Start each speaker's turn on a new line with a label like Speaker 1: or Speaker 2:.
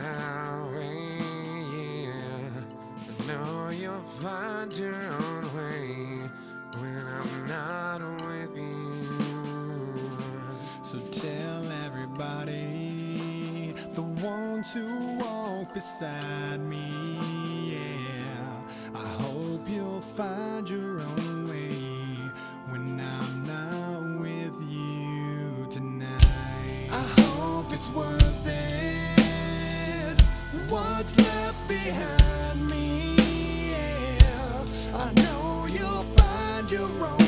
Speaker 1: highway, yeah. I know you'll find your own way when I'm not with you.
Speaker 2: So tell everybody, the one to walk beside me. what's left behind me. Yeah. I know you'll find your own.